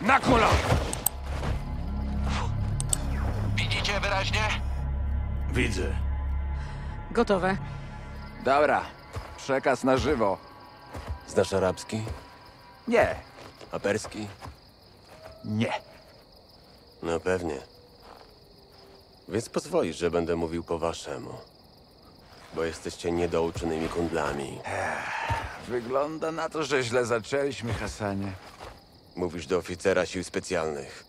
Na kolana! Widzicie wyraźnie? Widzę. Gotowe. Dobra, przekaz na żywo. Znasz arabski? Nie, A perski? nie. No pewnie. Więc pozwolisz, że będę mówił po waszemu. Bo jesteście niedouczonymi kundlami. Wygląda na to, że źle zaczęliśmy, Hasanie. Mówisz do oficera sił specjalnych.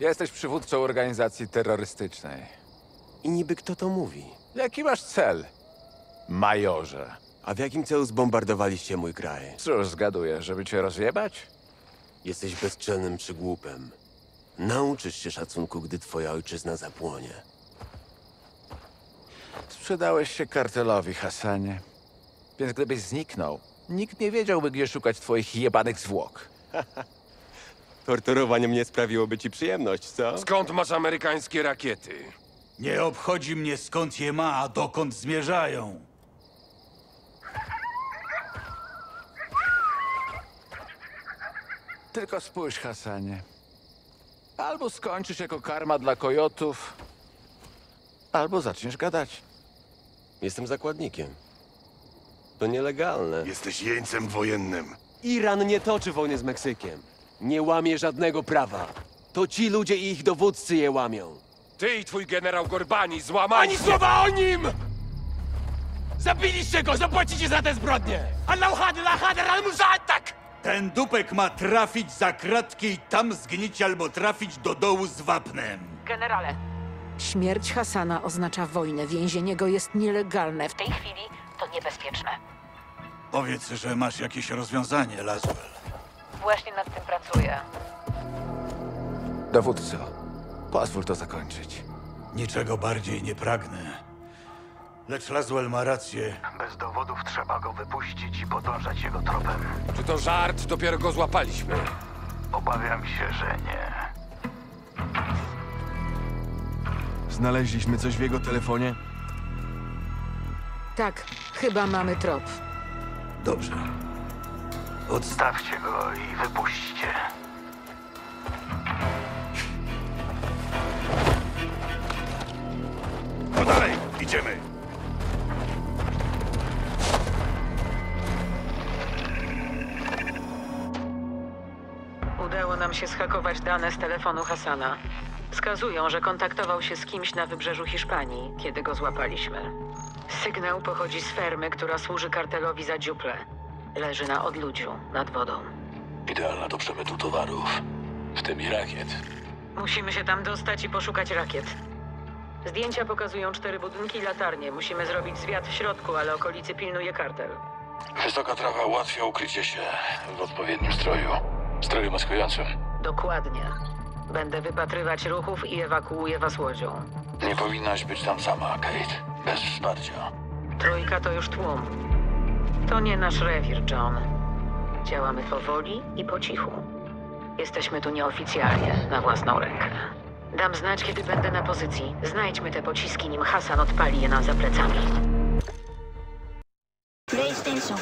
Jesteś przywódcą organizacji terrorystycznej. I niby kto to mówi? Jaki masz cel, majorze? A w jakim celu zbombardowaliście mój kraj? Cóż, zgaduję, żeby cię rozjebać? Jesteś bezczelnym przygłupem. Nauczysz się szacunku, gdy twoja ojczyzna zapłonie. Sprzedałeś się kartelowi, Hasanie. Więc gdybyś zniknął, nikt nie wiedziałby, gdzie szukać twoich jebanych zwłok. Torturowanie mnie sprawiłoby ci przyjemność, co? Skąd masz amerykańskie rakiety? Nie obchodzi mnie skąd je ma, a dokąd zmierzają. Tylko spójrz, Hasanie. Albo skończysz jako karma dla kojotów, albo zaczniesz gadać. Jestem zakładnikiem. To nielegalne. Jesteś jeńcem wojennym. Iran nie toczy wojny z Meksykiem. Nie łamie żadnego prawa. To ci ludzie i ich dowódcy je łamią. Ty i twój generał Gorbani złamali... Ani słowa o nim! Zabiliście go! Zapłacicie za te zbrodnie! Allah hadra hadra al tak! Ten dupek ma trafić za kratki i tam zgnić albo trafić do dołu z wapnem. Generale. Śmierć Hasana oznacza wojnę. Więzienie go jest nielegalne. W tej chwili to niebezpieczne. Powiedz, że masz jakieś rozwiązanie, Laswell. Właśnie nad tym pracuję. Dowódco, pozwól to zakończyć. Niczego bardziej nie pragnę. Lecz Laswell ma rację. Bez dowodów trzeba go wypuścić i podążać jego tropem. Czy to żart? Dopiero go złapaliśmy. Obawiam się, że nie. Znaleźliśmy coś w jego telefonie? Tak, chyba mamy trop. Dobrze. Odstawcie go i wypuśćcie. No dalej, idziemy. Udało nam się schakować dane z telefonu Hasana. Wskazują, że kontaktował się z kimś na wybrzeżu Hiszpanii, kiedy go złapaliśmy. Sygnał pochodzi z fermy, która służy kartelowi za dziuple. Leży na odludziu, nad wodą. Idealna do przemytu towarów, w tym i rakiet. Musimy się tam dostać i poszukać rakiet. Zdjęcia pokazują cztery budynki i latarnie. Musimy zrobić zwiat w środku, ale okolicy pilnuje kartel. Wysoka trawa ułatwia ukrycie się w odpowiednim stroju. Stroju maskującym. Dokładnie. Będę wypatrywać ruchów i ewakuuję was łodzią. Nie powinnaś być tam sama, Kate. Bez wsparcia. Trójka to już tłum. To nie nasz rewir, John. Działamy powoli i po cichu. Jesteśmy tu nieoficjalnie, na własną rękę. Dam znać, kiedy będę na pozycji. Znajdźmy te pociski, nim Hasan odpali je nam za plecami. PlayStation